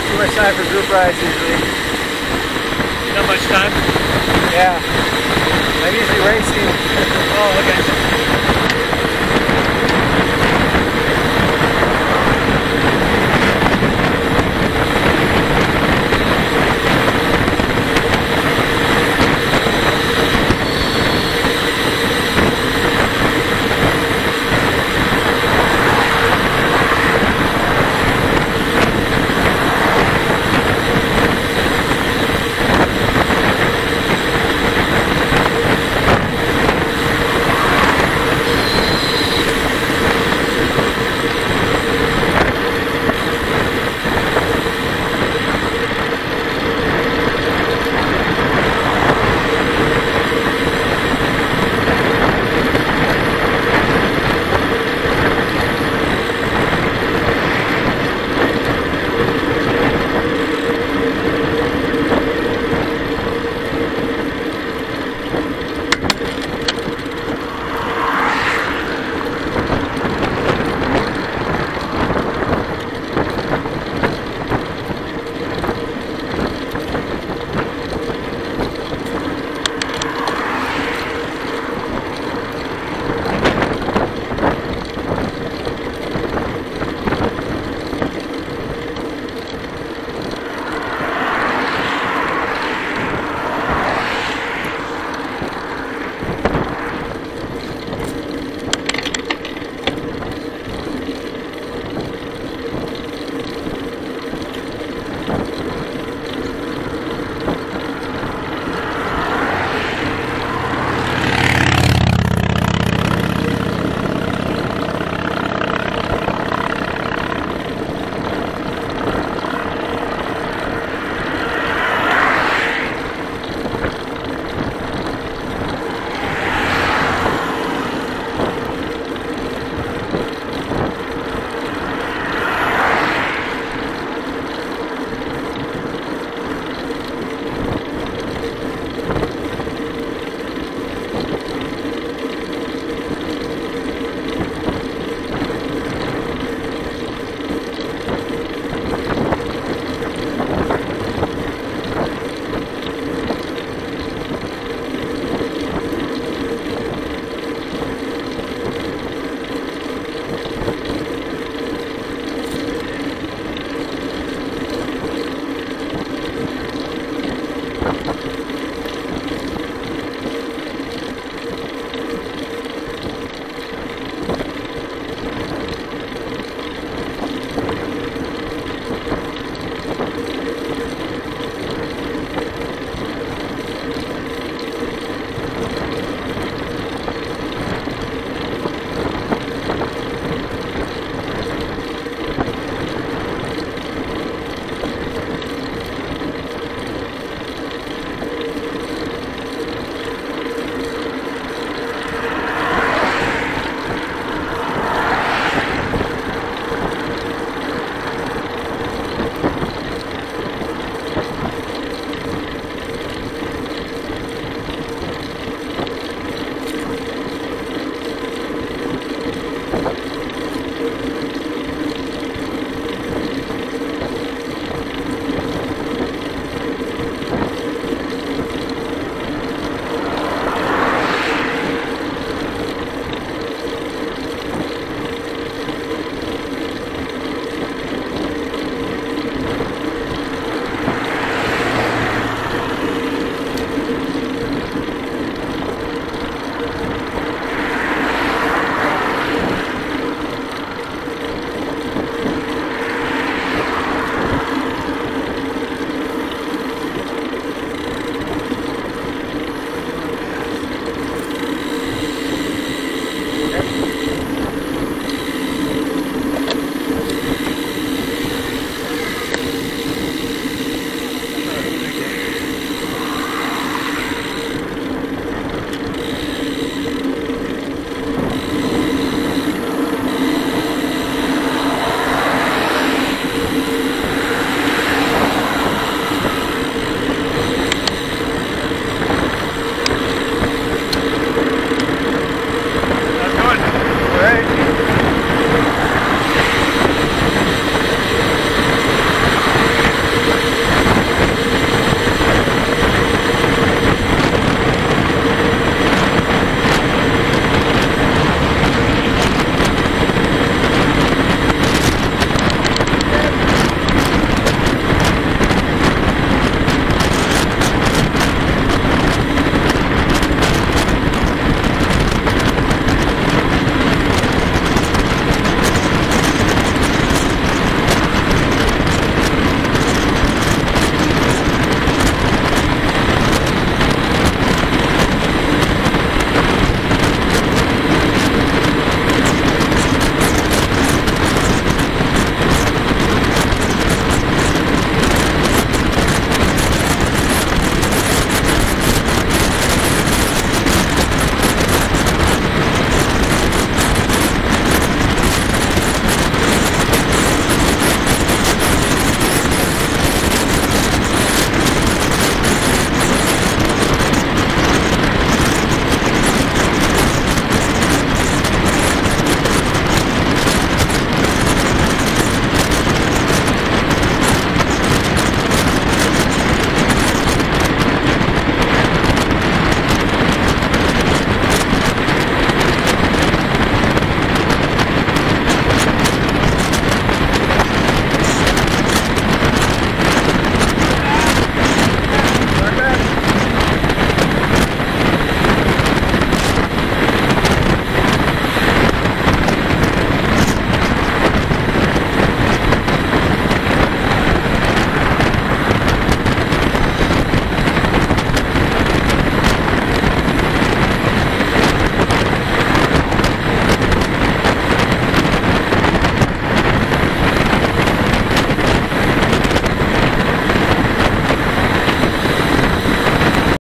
have too much time for group rides usually. Not much time? Yeah. I'm usually racing. Oh, okay.